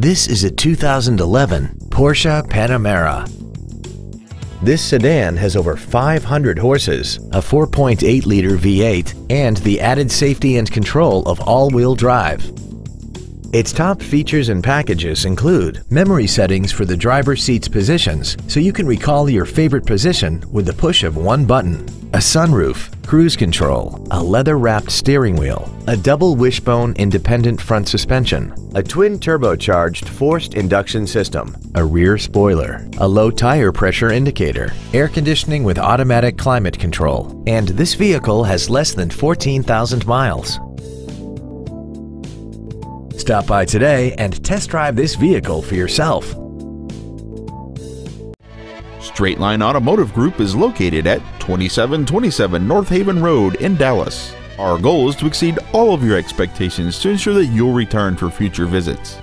This is a 2011 Porsche Panamera. This sedan has over 500 horses, a 4.8-liter V8, and the added safety and control of all-wheel drive. Its top features and packages include memory settings for the driver's seat's positions so you can recall your favorite position with the push of one button, a sunroof, cruise control, a leather-wrapped steering wheel, a double wishbone independent front suspension, a twin turbocharged forced induction system, a rear spoiler, a low tire pressure indicator, air conditioning with automatic climate control, and this vehicle has less than 14,000 miles. Stop by today and test drive this vehicle for yourself. Straight Line Automotive Group is located at 2727 Northaven Road in Dallas. Our goal is to exceed all of your expectations to ensure that you'll return for future visits.